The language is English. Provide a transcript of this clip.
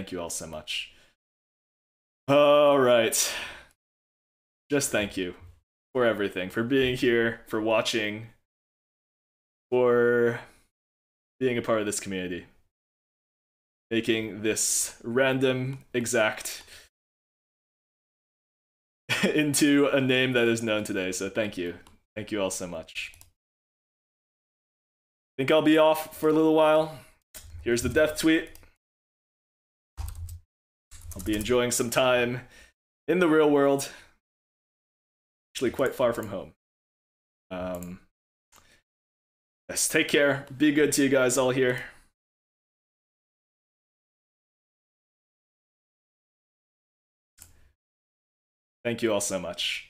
Thank you all so much. All right. Just thank you for everything, for being here, for watching, for being a part of this community, making this random xzact into a name that is known today. So thank you. Thank you all so much. Think I'll be off for a little while. Here's the death tweet. I'll be enjoying some time in the real world. Actually, quite far from home. Um, yes, take care. Be good to you guys all here. Thank you all so much.